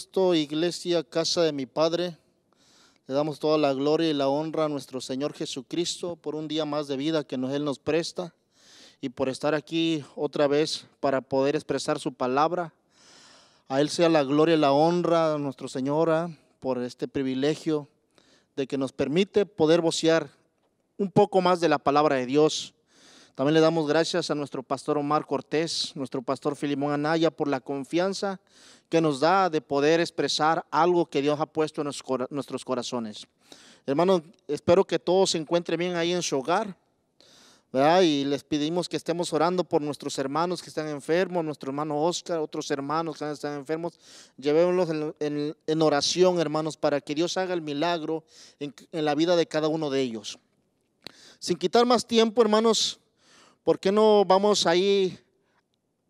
Cristo, iglesia, casa de mi Padre, le damos toda la gloria y la honra a nuestro Señor Jesucristo por un día más de vida que Él nos presta y por estar aquí otra vez para poder expresar su palabra. A Él sea la gloria y la honra a nuestro Señor ah, por este privilegio de que nos permite poder vocear un poco más de la palabra de Dios. También le damos gracias a nuestro pastor Omar Cortés, nuestro pastor Filimón Anaya, por la confianza que nos da de poder expresar algo que Dios ha puesto en nuestros corazones. Hermanos, espero que todos se encuentren bien ahí en su hogar. Y les pedimos que estemos orando por nuestros hermanos que están enfermos, nuestro hermano Oscar, otros hermanos que están enfermos. Llevémoslos en, oración, hermanos, para que Dios haga el milagro en, la vida de cada uno de ellos. Sin quitar más tiempo, hermanos, ¿por qué no vamos ahí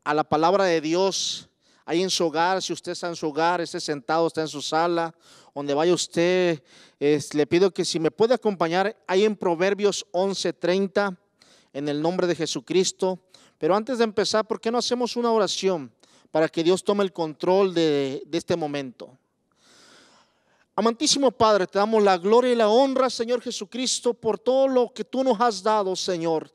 a la palabra de Dios? Ahí en su hogar, si usted está en su hogar, esté sentado, está en su sala, donde vaya usted, le pido que si me puede acompañar ahí en Proverbios 11:30 en el nombre de Jesucristo. Pero antes de empezar, ¿por qué no hacemos una oración para que Dios tome el control de, de este momento? Amantísimo Padre, te damos la gloria y la honra, Señor Jesucristo, por todo lo que tú nos has dado, Señor.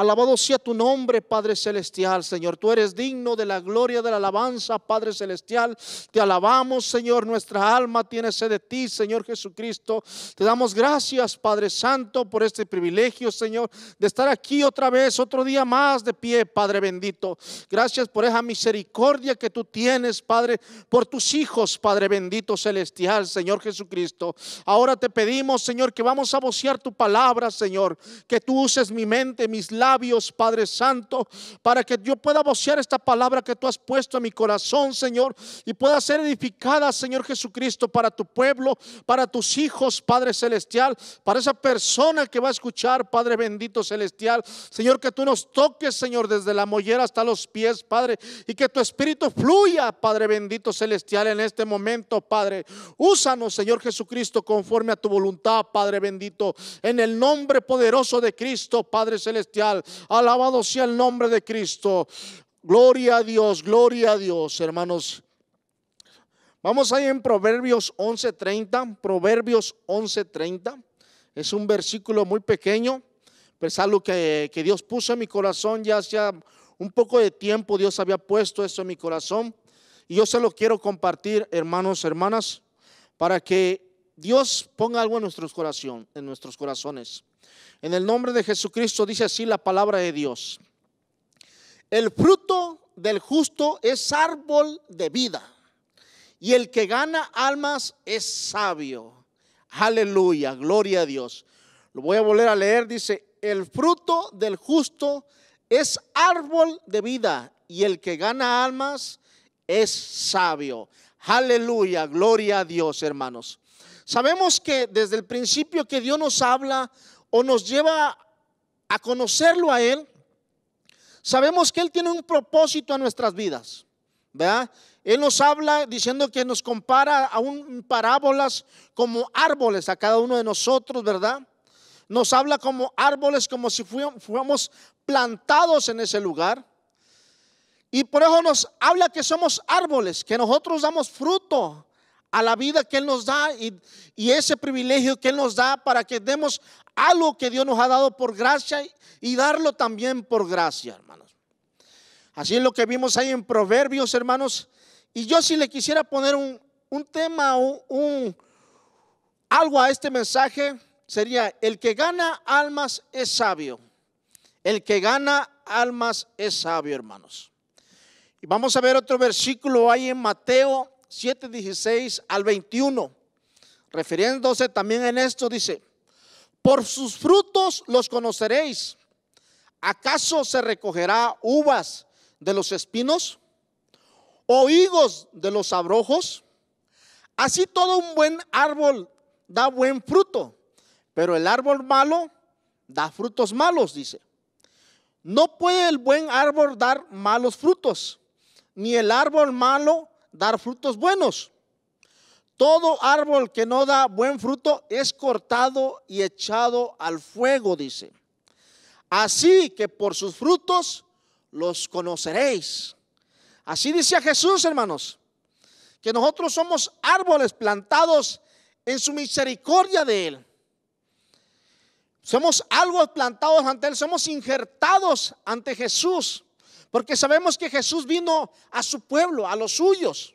Alabado sea tu nombre, Padre Celestial, Señor. Tú eres digno de la gloria de la alabanza, Padre Celestial. Te alabamos, Señor. Nuestra alma tiene sed de ti, Señor Jesucristo. Te damos gracias, Padre Santo, por este privilegio, Señor, de estar aquí otra vez, otro día más de pie, Padre bendito. Gracias por esa misericordia que tú tienes, Padre, por tus hijos, Padre bendito celestial, Señor Jesucristo. Ahora te pedimos, Señor, que vamos a vocear tu palabra, Señor. Que tú uses mi mente, mis labios Padre Santo, para que yo pueda vocear esta palabra que tú has puesto en mi corazón, Señor, y pueda ser edificada, Señor Jesucristo, para tu pueblo, para tus hijos, Padre Celestial, para esa persona que va a escuchar, Padre bendito celestial. Señor, que tú nos toques, Señor, desde la mollera hasta los pies, Padre, y que tu espíritu fluya, Padre bendito celestial, en este momento, Padre. Úsanos, Señor Jesucristo, conforme a tu voluntad, Padre bendito, en el nombre poderoso de Cristo, Padre celestial. Alabado sea el nombre de Cristo. Gloria a Dios, gloria a Dios, hermanos. Vamos ahí en Proverbios 11:30. Proverbios 11:30. Es un versículo muy pequeño, pero es algo que, que Dios puso en mi corazón ya hacía un poco de tiempo. Dios había puesto esto en mi corazón. Y yo se lo quiero compartir, hermanos, hermanas, para que Dios ponga algo en nuestros corazón, en nuestros corazones. En el nombre de Jesucristo dice así la palabra de Dios. El fruto del justo es árbol de vida y el que gana almas es sabio. Aleluya, gloria a Dios. Lo voy a volver a leer, dice, el fruto del justo es árbol de vida y el que gana almas es sabio. Aleluya, gloria a Dios, hermanos. Sabemos que desde el principio que Dios nos habla o nos lleva a conocerlo a Él, sabemos que Él tiene un propósito en nuestras vidas. ¿verdad? Él nos habla diciendo que nos compara a un parábolas como árboles a cada uno de nosotros, ¿verdad? Nos habla como árboles, como si fuéramos plantados en ese lugar. Y por eso nos habla que somos árboles, que nosotros damos fruto a la vida que Él nos da y, y, ese privilegio que Él nos da para que demos algo que Dios nos ha dado por gracia y darlo también por gracia, hermanos. Así es lo que vimos ahí en Proverbios, hermanos. Y yo si le quisiera poner un, un tema, un, un, algo a este mensaje, sería, el que gana almas es sabio. El que gana almas es sabio, hermanos. Y vamos a ver otro versículo ahí en Mateo 7, 16 al 21. Refiriéndose también en esto, dice, por sus frutos los conoceréis. ¿Acaso se recogerá uvas de los espinos o higos de los abrojos? Así todo un buen árbol da buen fruto, pero el árbol malo da frutos malos, dice. No puede el buen árbol dar malos frutos, ni el árbol malo dar frutos buenos. Todo árbol que no da buen fruto es cortado y echado al fuego, dice. Así que por sus frutos los conoceréis. Así dice Jesús, hermanos, que nosotros somos árboles plantados en su misericordia de Él. Somos árboles plantados ante Él, somos injertados ante Jesús, porque sabemos que Jesús vino a su pueblo, a los suyos.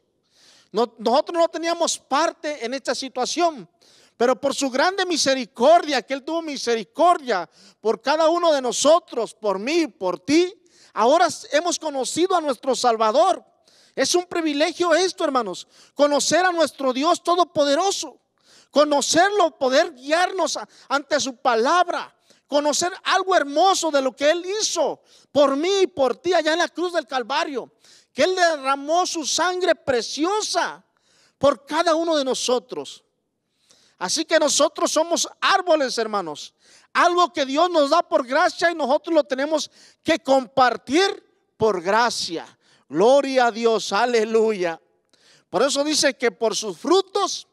nosotros no teníamos parte en esta situación, pero por su grande misericordia, que Él tuvo misericordia por cada uno de nosotros, por mí, por ti, ahora hemos conocido a nuestro Salvador. Es un privilegio esto, hermanos, conocer a nuestro Dios Todopoderoso, conocerlo, poder guiarnos ante su palabra, conocer algo hermoso de lo que Él hizo por mí y por ti allá en la cruz del Calvario, que Él derramó su sangre preciosa por cada uno de nosotros. Así que nosotros somos árboles, hermanos. Algo que Dios nos da por gracia y nosotros lo tenemos que compartir por gracia. Gloria a Dios, aleluya. Por eso dice que por sus frutos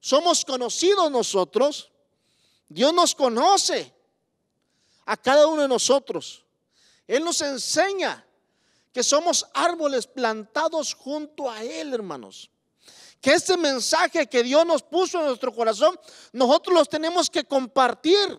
somos conocidos nosotros. Dios nos conoce a cada uno de nosotros. Él nos enseña que somos árboles plantados junto a Él, hermanos que este mensaje que Dios nos puso en nuestro corazón, nosotros los tenemos que compartir,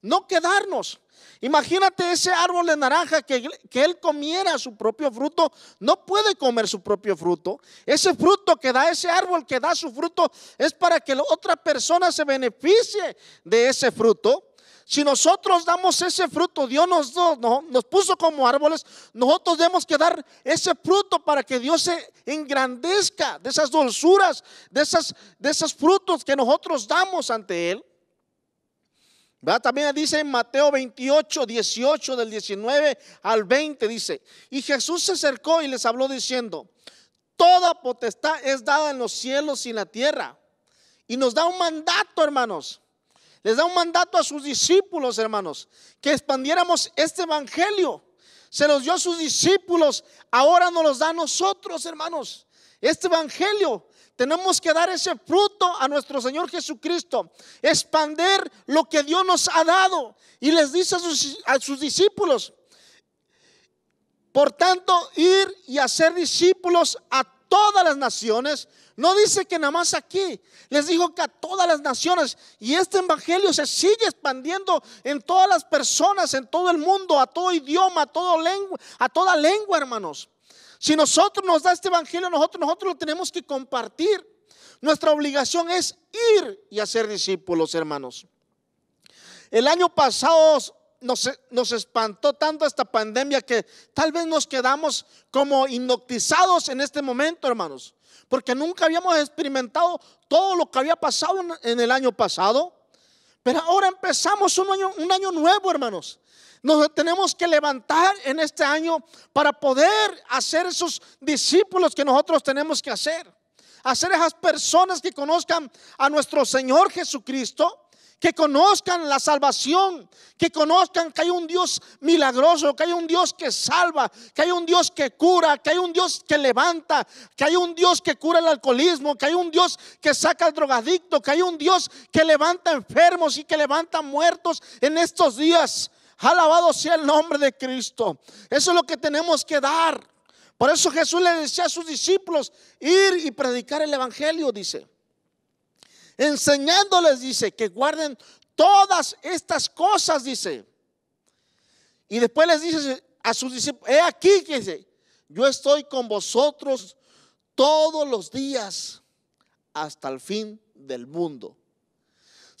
no quedarnos. Imagínate ese árbol de naranja que, que, él comiera su propio fruto, no puede comer su propio fruto. Ese fruto que da ese árbol que da su fruto es para que la otra persona se beneficie de ese fruto. Si nosotros damos ese fruto, Dios nos, nos puso como árboles, nosotros debemos que dar ese fruto para que Dios se engrandezca de esas dulzuras, de, esas, de esos frutos que nosotros damos ante Él. También dice en Mateo 28, 18 del 19 al 20, dice, y Jesús se acercó y les habló diciendo, toda potestad es dada en los cielos y en la tierra. Y nos da un mandato, hermanos les da un mandato a sus discípulos, hermanos, que expandiéramos este evangelio. Se los dio a sus discípulos, ahora nos los da a nosotros, hermanos. Este evangelio tenemos que dar ese fruto a nuestro Señor Jesucristo, expander lo que Dios nos ha dado. Y les dice a sus, a sus discípulos, por tanto, ir y hacer discípulos a todas las naciones, no dice que nada más aquí, les dijo que a todas las naciones. Y este evangelio se sigue expandiendo en todas las personas, en todo el mundo, a todo idioma, a, todo lengua, a toda lengua, hermanos. Si nosotros nos da este evangelio, nosotros, nosotros lo tenemos que compartir. Nuestra obligación es ir y hacer discípulos, hermanos. El año pasado nos, nos, espantó tanto esta pandemia que tal vez nos quedamos como hipnotizados en este momento, hermanos porque nunca habíamos experimentado todo lo que había pasado en el año pasado. Pero ahora empezamos un año, un año nuevo, hermanos. Nos tenemos que levantar en este año para poder hacer esos discípulos que nosotros tenemos que hacer. Hacer esas personas que conozcan a nuestro Señor Jesucristo que conozcan la salvación, que conozcan que hay un Dios milagroso, que hay un Dios que salva, que hay un Dios que cura, que hay un Dios que levanta, que hay un Dios que cura el alcoholismo, que hay un Dios que saca al drogadicto, que hay un Dios que levanta enfermos y que levanta muertos en estos días. Alabado sea el nombre de Cristo. Eso es lo que tenemos que dar. Por eso Jesús le decía a sus discípulos, ir y predicar el Evangelio, dice enseñándoles, dice, que guarden todas estas cosas, dice. Y después les dice a sus discípulos, he aquí que dice, yo estoy con vosotros todos los días hasta el fin del mundo.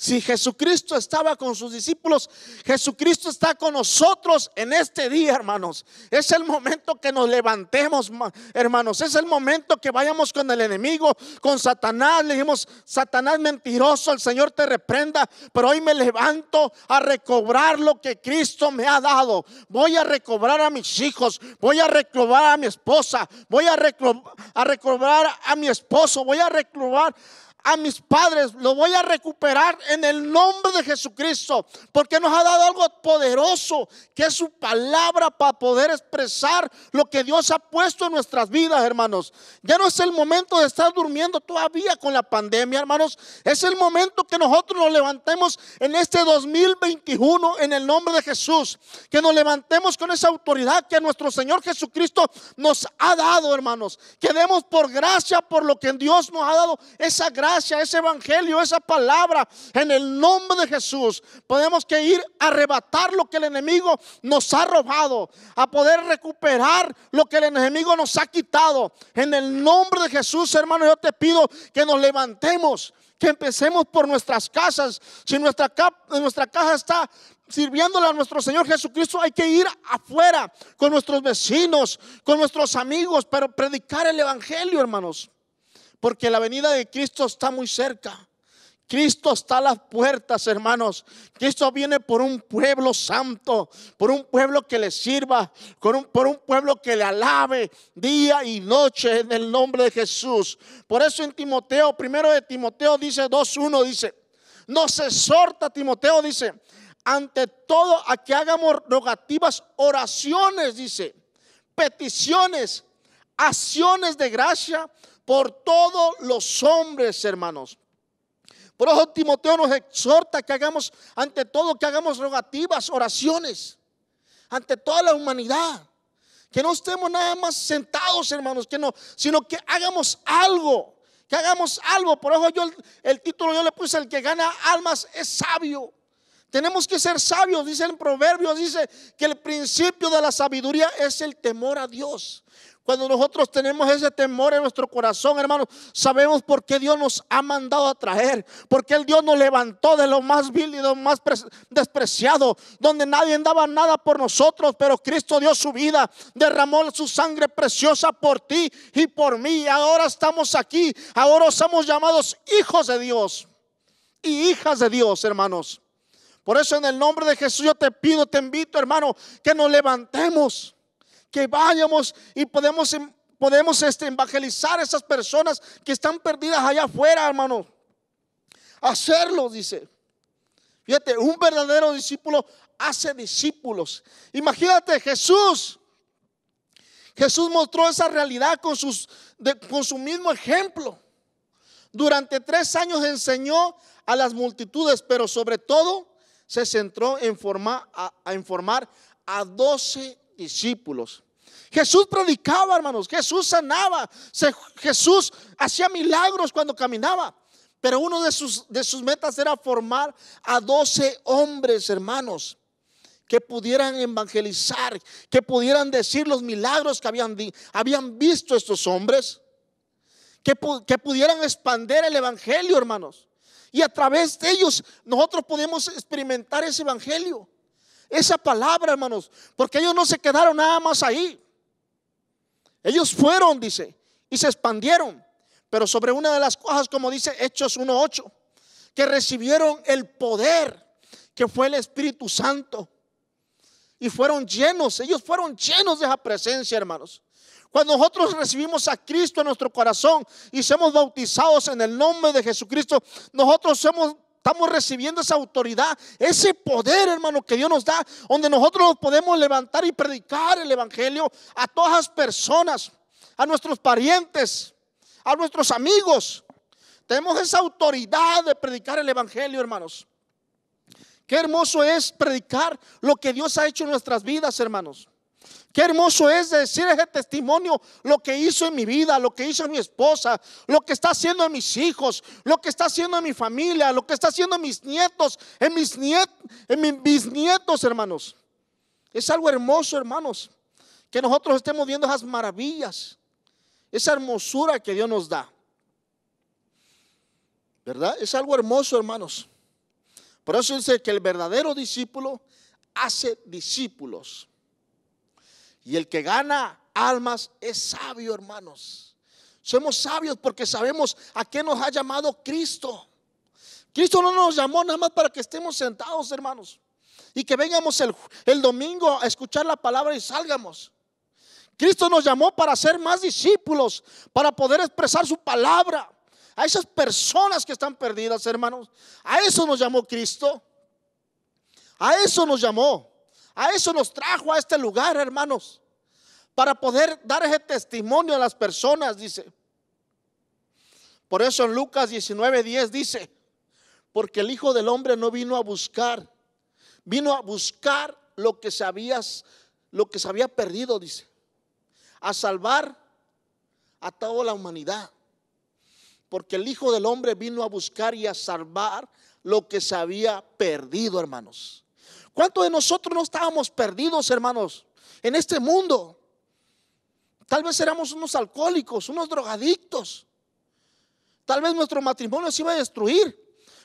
Si Jesucristo estaba con sus discípulos, Jesucristo está con nosotros en este día, hermanos. Es el momento que nos levantemos, hermanos. Es el momento que vayamos con el enemigo, con Satanás. Le dijimos, Satanás mentiroso, el Señor te reprenda, pero hoy me levanto a recobrar lo que Cristo me ha dado. Voy a recobrar a mis hijos, voy a recobrar a mi esposa, voy a recobrar a, recobrar a mi esposo, voy a recobrar a mis padres, lo voy a recuperar en el nombre de Jesucristo, porque nos ha dado algo poderoso, que es su palabra para poder expresar lo que Dios ha puesto en nuestras vidas, hermanos. Ya no es el momento de estar durmiendo todavía con la pandemia, hermanos. Es el momento que nosotros nos levantemos en este 2021 en el nombre de Jesús, que nos levantemos con esa autoridad que nuestro Señor Jesucristo nos ha dado, hermanos. Que demos por gracia por lo que Dios nos ha dado esa gracia ese evangelio, esa palabra, en el nombre de Jesús, podemos que ir a arrebatar lo que el enemigo nos ha robado, a poder recuperar lo que el enemigo nos ha quitado. En el nombre de Jesús, hermano, yo te pido que nos levantemos, que empecemos por nuestras casas. Si nuestra, nuestra casa está sirviéndole a nuestro Señor Jesucristo, hay que ir afuera con nuestros vecinos, con nuestros amigos, pero predicar el Evangelio, hermanos porque la venida de Cristo está muy cerca. Cristo está a las puertas, hermanos. Cristo viene por un pueblo santo, por un pueblo que le sirva, por un, pueblo que le alabe día y noche en el nombre de Jesús. Por eso en Timoteo, primero de Timoteo dice 2.1, dice, nos exhorta Timoteo, dice, ante todo a que hagamos rogativas, oraciones, dice, peticiones, acciones de gracia por todos los hombres, hermanos. Por eso Timoteo nos exhorta que hagamos, ante todo, que hagamos rogativas, oraciones, ante toda la humanidad. Que no estemos nada más sentados, hermanos, que no, sino que hagamos algo, que hagamos algo. Por eso yo el, título yo le puse, el que gana almas es sabio. Tenemos que ser sabios, dice el proverbio, dice que el principio de la sabiduría es el temor a Dios. Cuando nosotros tenemos ese temor en nuestro corazón, hermanos, sabemos por qué Dios nos ha mandado a traer. Porque el Dios nos levantó de lo más vil y de lo más despreciado, donde nadie daba nada por nosotros, pero Cristo dio su vida, derramó su sangre preciosa por ti y por mí. Ahora estamos aquí, ahora somos llamados hijos de Dios y hijas de Dios, hermanos. Por eso en el nombre de Jesús yo te pido, te invito, hermano, que nos levantemos que vayamos y podemos, em, podemos este, evangelizar a esas personas que están perdidas allá afuera, hermano. Hacerlo, dice. Fíjate, un verdadero discípulo hace discípulos. Imagínate, Jesús. Jesús mostró esa realidad con, sus, con su mismo ejemplo. Durante tres años enseñó a las multitudes, pero sobre todo se centró en formar a, a informar a doce discípulos. Jesús predicaba, hermanos, Jesús sanaba, Jesús hacía milagros cuando caminaba. Pero uno de sus, de sus metas era formar a doce hombres, hermanos, que pudieran evangelizar, que pudieran decir los milagros que habían, habían visto estos hombres, que, que pudieran expander el evangelio, hermanos. Y a través de ellos nosotros podemos experimentar ese evangelio esa palabra, hermanos, porque ellos no se quedaron nada más ahí. Ellos fueron, dice, y se expandieron. Pero sobre una de las cosas, como dice Hechos 1.8, que recibieron el poder, que fue el Espíritu Santo. Y fueron llenos, ellos fueron llenos de esa presencia, hermanos. Cuando nosotros recibimos a Cristo en nuestro corazón y somos bautizados en el nombre de Jesucristo, nosotros somos estamos recibiendo esa autoridad, ese poder, hermano, que Dios nos da, donde nosotros podemos levantar y predicar el Evangelio a todas las personas, a nuestros parientes, a nuestros amigos. Tenemos esa autoridad de predicar el Evangelio, hermanos. Qué hermoso es predicar lo que Dios ha hecho en nuestras vidas, hermanos. Qué hermoso es decir ese testimonio, lo que hizo en mi vida, lo que hizo mi esposa, lo que está haciendo en mis hijos, lo que está haciendo en mi familia, lo que está haciendo en mis nietos, en mis, nietos, en mis bisnietos, hermanos. Es algo hermoso, hermanos, que nosotros estemos viendo esas maravillas, esa hermosura que Dios nos da. ¿Verdad? Es algo hermoso, hermanos. Por eso dice que el verdadero discípulo hace discípulos. Y el que gana almas es sabio, hermanos. Somos sabios porque sabemos a qué nos ha llamado Cristo. Cristo no nos llamó nada más para que estemos sentados, hermanos. Y que vengamos el, domingo a escuchar la palabra y salgamos. Cristo nos llamó para ser más discípulos, para poder expresar su palabra. a esas personas que están perdidas, hermanos. A eso nos llamó Cristo. A eso nos llamó. A eso nos trajo a este lugar, hermanos. Para poder dar ese testimonio a las personas, dice. Por eso en Lucas 19:10 dice, porque el Hijo del Hombre no vino a buscar, vino a buscar lo que se había, lo que se había perdido, dice, a salvar a toda la humanidad. Porque el Hijo del Hombre vino a buscar y a salvar lo que se había perdido, hermanos. ¿Cuántos de nosotros no estábamos perdidos, hermanos, en este mundo? Tal vez éramos unos alcohólicos, unos drogadictos. Tal vez nuestro matrimonio se iba a destruir.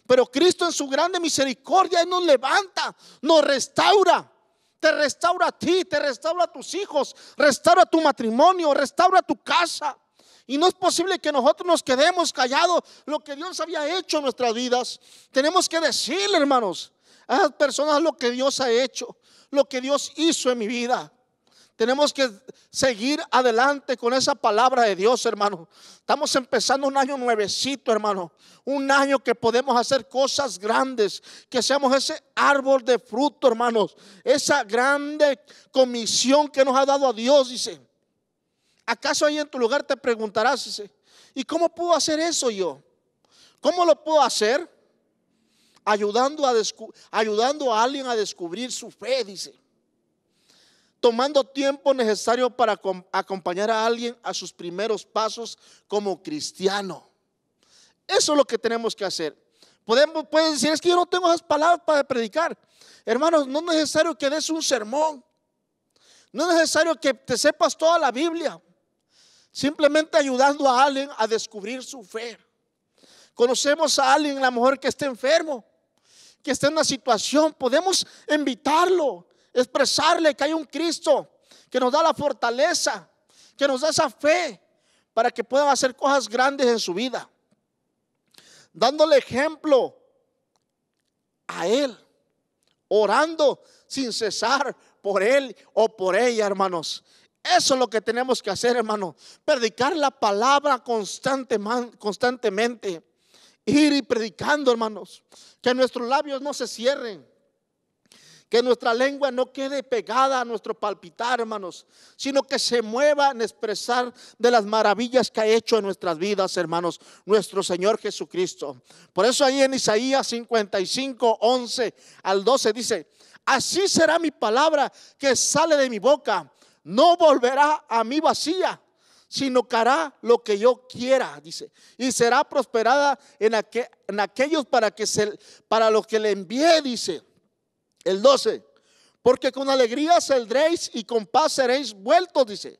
Pero Cristo en su grande misericordia nos levanta, nos restaura. Te restaura a ti, te restaura a tus hijos, restaura tu matrimonio, restaura tu casa. Y no es posible que nosotros nos quedemos callados lo que Dios había hecho en nuestras vidas. Tenemos que decirle, hermanos, a esas personas lo que Dios ha hecho, lo que Dios hizo en mi vida. Tenemos que seguir adelante con esa palabra de Dios, hermano. Estamos empezando un año nuevecito, hermano. Un año que podemos hacer cosas grandes. Que seamos ese árbol de fruto, hermanos. Esa grande comisión que nos ha dado a Dios, dice. ¿Acaso ahí en tu lugar te preguntarás, dice, ¿y cómo puedo hacer eso yo? ¿Cómo lo puedo hacer? Ayudando a, ayudando a alguien a descubrir su fe, dice tomando tiempo necesario para acompañar a alguien a sus primeros pasos como cristiano. Eso es lo que tenemos que hacer. Podemos, pueden decir, es que yo no tengo esas palabras para predicar. Hermanos, no es necesario que des un sermón. No es necesario que te sepas toda la Biblia. Simplemente ayudando a alguien a descubrir su fe. Conocemos a alguien, a lo mejor que esté enfermo, que esté en una situación. Podemos invitarlo expresarle que hay un Cristo que nos da la fortaleza, que nos da esa fe para que puedan hacer cosas grandes en su vida. Dándole ejemplo a Él, orando sin cesar por Él o por ella, hermanos. Eso es lo que tenemos que hacer, hermano. Predicar la palabra constantemente. Ir y predicando, hermanos. Que nuestros labios no se cierren que nuestra lengua no quede pegada a nuestro palpitar, hermanos, sino que se mueva en expresar de las maravillas que ha hecho en nuestras vidas, hermanos, nuestro Señor Jesucristo. Por eso ahí en Isaías 55, 11 al 12 dice, así será mi palabra que sale de mi boca, no volverá a mí vacía sino que hará lo que yo quiera, dice, y será prosperada en, en aquellos para que se, los que le envíe, dice. El 12, porque con alegría saldréis y con paz seréis vueltos, dice.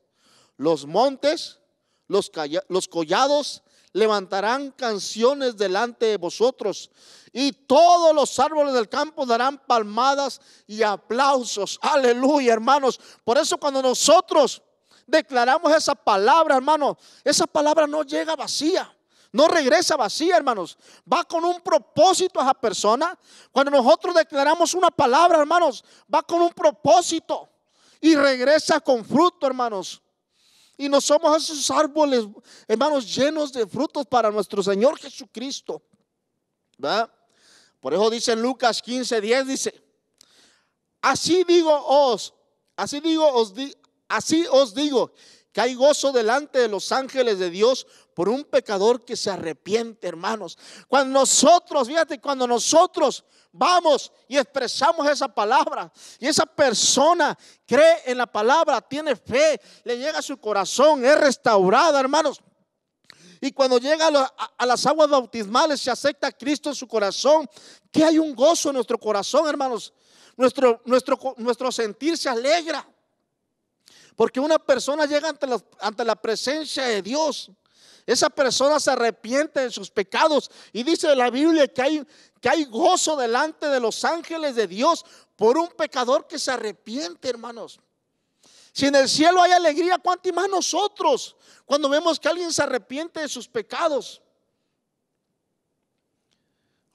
Los montes, los collados levantarán canciones delante de vosotros y todos los árboles del campo darán palmadas y aplausos. Aleluya, hermanos. Por eso cuando nosotros declaramos esa palabra, hermano, esa palabra no llega vacía. No regresa vacía, hermanos. Va con un propósito a esa persona. Cuando nosotros declaramos una palabra, hermanos, va con un propósito y regresa con fruto, hermanos. Y no somos esos árboles, hermanos, llenos de frutos para nuestro Señor Jesucristo. Por eso dice en Lucas 15, 10, dice, así digo os, así digo os, así os digo, que hay gozo delante de los ángeles de Dios por un pecador que se arrepiente, hermanos. Cuando nosotros, fíjate, cuando nosotros vamos y expresamos esa palabra y esa persona cree en la palabra, tiene fe, le llega a su corazón, es restaurada, hermanos. Y cuando llega a, las aguas bautismales, se acepta a Cristo en su corazón, que hay un gozo en nuestro corazón, hermanos. Nuestro, nuestro, nuestro sentir se alegra. Porque una persona llega ante ante la presencia de Dios esa persona se arrepiente de sus pecados y dice la Biblia que hay, que hay gozo delante de los ángeles de Dios por un pecador que se arrepiente, hermanos. Si en el cielo hay alegría, ¿cuánto más nosotros cuando vemos que alguien se arrepiente de sus pecados?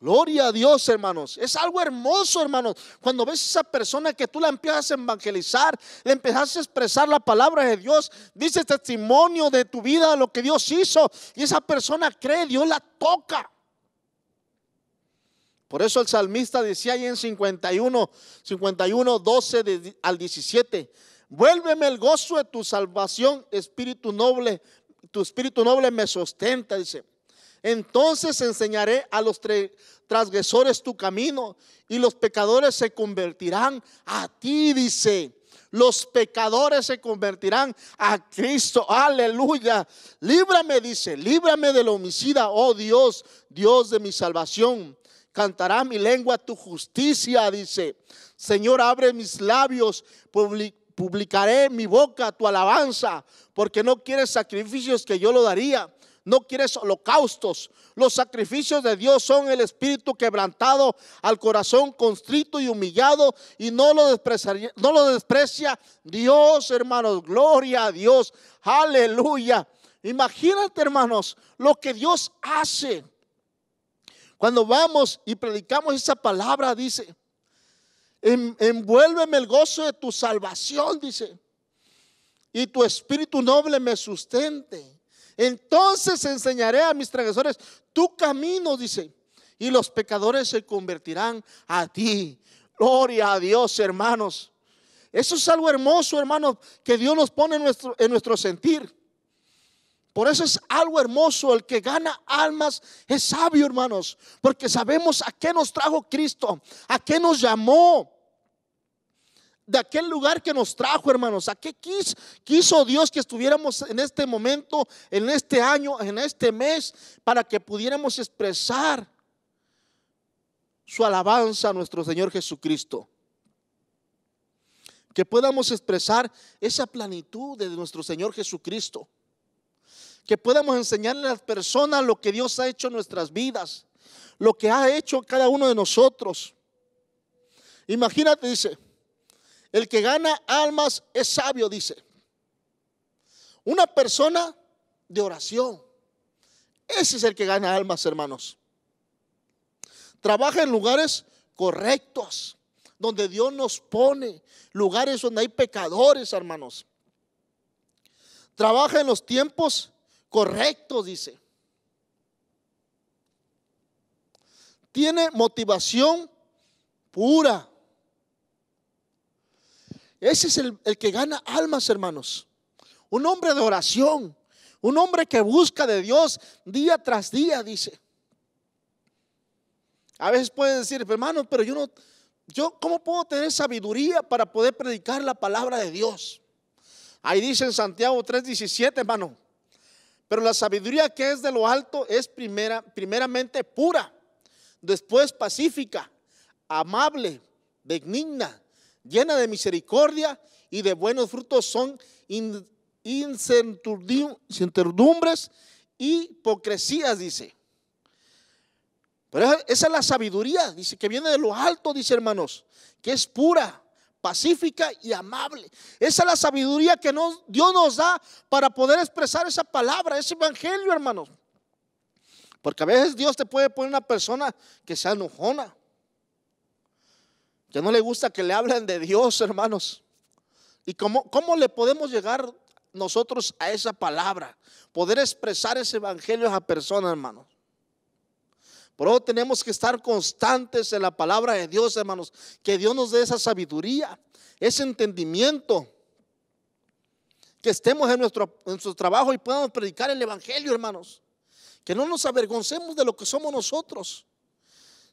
Gloria a Dios, hermanos. Es algo hermoso, hermanos. Cuando ves a esa persona que tú la empiezas a evangelizar, le empiezas a expresar la palabra de Dios, dice testimonio de tu vida, lo que Dios hizo, y esa persona cree, Dios la toca. Por eso el salmista decía ahí en 51, 51, 12 al 17, vuélveme el gozo de tu salvación, espíritu noble, tu espíritu noble me sustenta, dice. Entonces enseñaré a los transgresores tu camino y los pecadores se convertirán a ti, dice. Los pecadores se convertirán a Cristo. Aleluya. Líbrame, dice, líbrame del homicida, oh Dios, Dios de mi salvación. Cantará mi lengua tu justicia, dice. Señor, abre mis labios, publicaré mi boca tu alabanza, porque no quieres sacrificios que yo lo daría no quieres holocaustos. Los sacrificios de Dios son el espíritu quebrantado al corazón constrito y humillado y no lo, no lo desprecia Dios, hermanos. Gloria a Dios. Aleluya. Imagínate, hermanos, lo que Dios hace. Cuando vamos y predicamos esa palabra, dice, envuélveme el gozo de tu salvación, dice, y tu espíritu noble me sustente. Entonces enseñaré a mis transgresores tu camino, dice, y los pecadores se convertirán a ti. Gloria a Dios, hermanos. Eso es algo hermoso, hermanos, que Dios nos pone en nuestro, en nuestro sentir. Por eso es algo hermoso. El que gana almas es sabio, hermanos. Porque sabemos a qué nos trajo Cristo, a qué nos llamó de aquel lugar que nos trajo, hermanos. ¿A qué quiso, quiso Dios que estuviéramos en este momento, en este año, en este mes, para que pudiéramos expresar su alabanza a nuestro Señor Jesucristo? Que podamos expresar esa planitud de nuestro Señor Jesucristo. Que podamos enseñarle a las personas lo que Dios ha hecho en nuestras vidas, lo que ha hecho cada uno de nosotros. Imagínate, dice, el que gana almas es sabio, dice. Una persona de oración. Ese es el que gana almas, hermanos. Trabaja en lugares correctos, donde Dios nos pone, lugares donde hay pecadores, hermanos. Trabaja en los tiempos correctos, dice. Tiene motivación pura. Ese es el, que gana almas, hermanos. Un hombre de oración. Un hombre que busca de Dios día tras día, dice. A veces puede decir, hermano, pero yo no, yo, ¿cómo puedo tener sabiduría para poder predicar la palabra de Dios? Ahí dice en Santiago 3:17, hermano. Pero la sabiduría que es de lo alto es primera, primeramente pura, después pacífica, amable, benigna, llena de misericordia y de buenos frutos son incertidumbres y hipocresías, dice. Pero esa es la sabiduría, dice, que viene de lo alto, dice hermanos, que es pura, pacífica y amable. Esa es la sabiduría que Dios nos da para poder expresar esa palabra, ese evangelio, hermanos. Porque a veces Dios te puede poner una persona que sea enojona, que no le gusta que le hablen de Dios, hermanos. ¿Y cómo, cómo le podemos llegar nosotros a esa palabra? Poder expresar ese evangelio a esa persona, hermanos. Por tenemos que estar constantes en la palabra de Dios, hermanos. Que Dios nos dé esa sabiduría, ese entendimiento. Que estemos en nuestro, en nuestro trabajo y podamos predicar el Evangelio, hermanos. Que no nos avergoncemos de lo que somos nosotros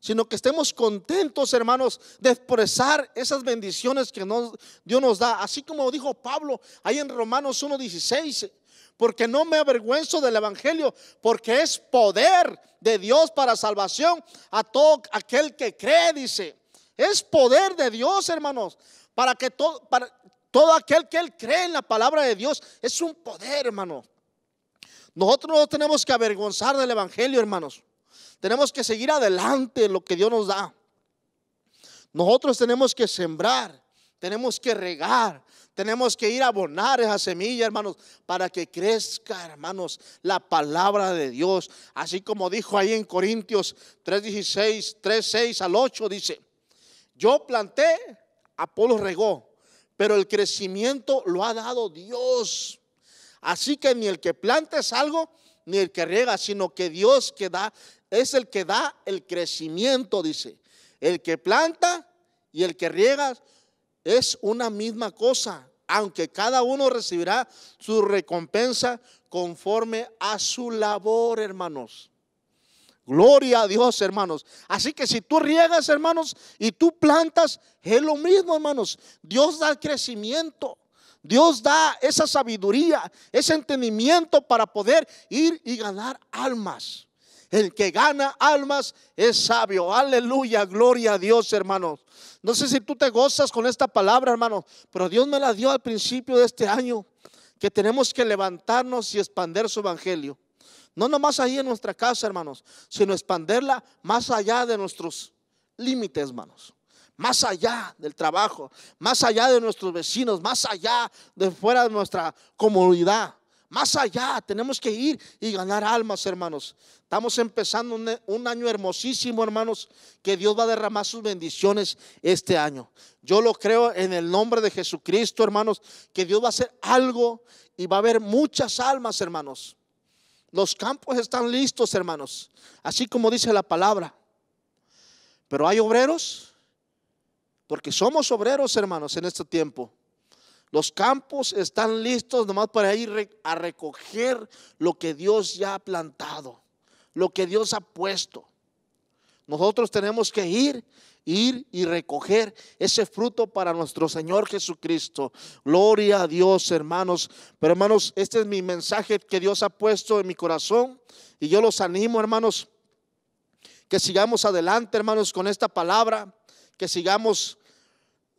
sino que estemos contentos, hermanos, de expresar esas bendiciones que Dios nos da. Así como dijo Pablo ahí en Romanos 1.16, porque no me avergüenzo del Evangelio, porque es poder de Dios para salvación a todo aquel que cree, dice. Es poder de Dios, hermanos, para que todo, para todo aquel que él cree en la palabra de Dios, es un poder, hermano. Nosotros no tenemos que avergonzar del Evangelio, hermanos. Tenemos que seguir adelante lo que Dios nos da. Nosotros tenemos que sembrar tenemos que regar, tenemos que ir a abonar esa semilla, hermanos, para que crezca, hermanos, la palabra de Dios. Así como dijo ahí en Corintios 3:16, 3:6 al 8 dice, "Yo planté, Apolo regó, pero el crecimiento lo ha dado Dios." Así que ni el que planta es algo, ni el que riega, sino que Dios que da es el que da el crecimiento, dice. El que planta y el que riega es una misma cosa, aunque cada uno recibirá su recompensa conforme a su labor, hermanos. Gloria a Dios, hermanos. Así que si tú riegas, hermanos, y tú plantas, es lo mismo, hermanos. Dios da el crecimiento. Dios da esa sabiduría, ese entendimiento para poder ir y ganar almas. El que gana almas es sabio. Aleluya, gloria a Dios, hermanos. No sé si tú te gozas con esta palabra, hermano, pero Dios me la dio al principio de este año, que tenemos que levantarnos y expander su evangelio. No nomás ahí en nuestra casa, hermanos, sino expanderla más allá de nuestros límites, hermanos. Más allá del trabajo, más allá de nuestros vecinos, más allá de fuera de nuestra comunidad. Más allá, tenemos que ir y ganar almas, hermanos. Estamos empezando un, año hermosísimo, hermanos, que Dios va a derramar sus bendiciones este año. Yo lo creo en el nombre de Jesucristo, hermanos, que Dios va a hacer algo y va a haber muchas almas, hermanos. Los campos están listos, hermanos, así como dice la palabra. Pero hay obreros, porque somos obreros, hermanos, en este tiempo. Los campos están listos nomás para ir a recoger lo que Dios ya ha plantado, lo que Dios ha puesto. Nosotros tenemos que ir, ir y recoger ese fruto para nuestro Señor Jesucristo. Gloria a Dios, hermanos. Pero hermanos, este es mi mensaje que Dios ha puesto en mi corazón y yo los animo, hermanos, que sigamos adelante, hermanos, con esta palabra, que sigamos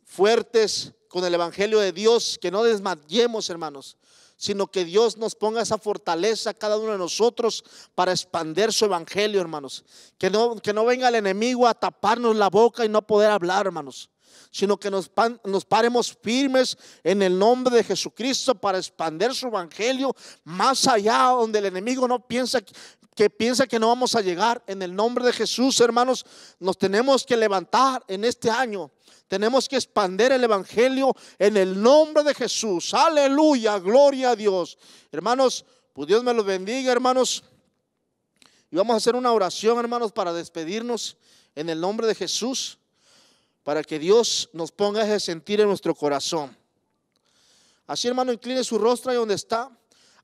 fuertes con el Evangelio de Dios, que no desmayemos, hermanos, sino que Dios nos ponga esa fortaleza a cada uno de nosotros para expander su Evangelio, hermanos. Que no, que no venga el enemigo a taparnos la boca y no poder hablar, hermanos sino que nos, nos, paremos firmes en el nombre de Jesucristo para expander su evangelio más allá donde el enemigo no piensa que piensa que no vamos a llegar. En el nombre de Jesús, hermanos, nos tenemos que levantar en este año tenemos que expander el Evangelio en el nombre de Jesús. Aleluya, gloria a Dios. Hermanos, pues Dios me los bendiga, hermanos. Y vamos a hacer una oración, hermanos, para despedirnos en el nombre de Jesús, para que Dios nos ponga ese sentir en nuestro corazón. Así, hermano, incline su rostro ahí donde está.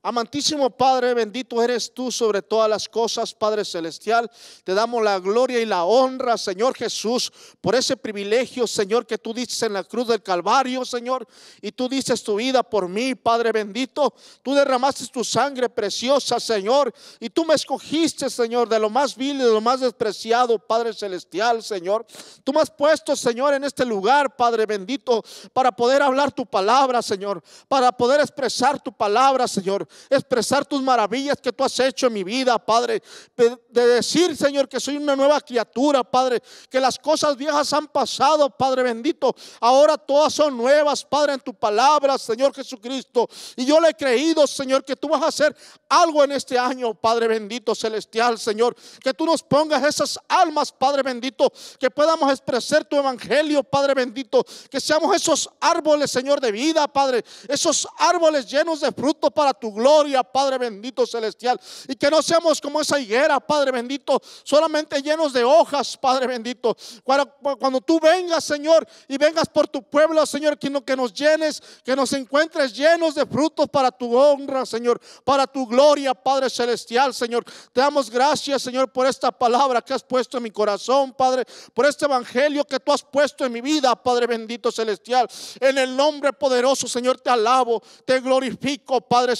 Amantísimo Padre, bendito eres tú sobre todas las cosas, Padre Celestial. Te damos la gloria y la honra, Señor Jesús, por ese privilegio, Señor, que tú dices en la cruz del Calvario, Señor. Y tú dices tu vida por mí, Padre bendito. Tú derramaste tu sangre preciosa, Señor. Y tú me escogiste, Señor, de lo más vil y de lo más despreciado, Padre Celestial, Señor. Tú me has puesto, Señor, en este lugar, Padre bendito, para poder hablar tu palabra, Señor. Para poder expresar tu palabra, Señor expresar tus maravillas que tú has hecho en mi vida, Padre. De decir, Señor, que soy una nueva criatura, Padre. Que las cosas viejas han pasado, Padre bendito. Ahora todas son nuevas, Padre, en tu palabra, Señor Jesucristo. Y yo le he creído, Señor, que tú vas a hacer algo en este año, Padre bendito, celestial, Señor. Que tú nos pongas esas almas, Padre bendito. Que podamos expresar tu evangelio, Padre bendito. Que seamos esos árboles, Señor, de vida, Padre. Esos árboles llenos de fruto para tu gloria, Padre bendito celestial. Y que no seamos como esa higuera, Padre bendito, solamente llenos de hojas, Padre bendito. Cuando, cuando tú vengas, Señor, y vengas por tu pueblo, Señor, que, que nos llenes, que nos encuentres llenos de frutos para tu honra, Señor, para tu gloria, Padre celestial, Señor. Te damos gracias, Señor, por esta palabra que has puesto en mi corazón, Padre, por este evangelio que tú has puesto en mi vida, Padre bendito celestial. En el nombre poderoso, Señor, te alabo, te glorifico, Padre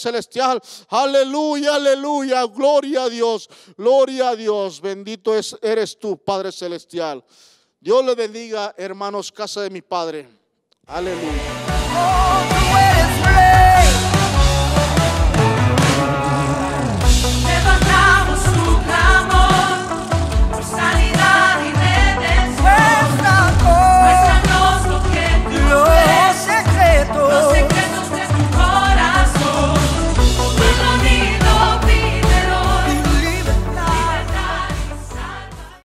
Aleluya, aleluya, gloria a Dios, gloria a Dios. Bendito es, eres tú, Padre Celestial. Dios le bendiga, hermanos, casa de mi Padre. Aleluya.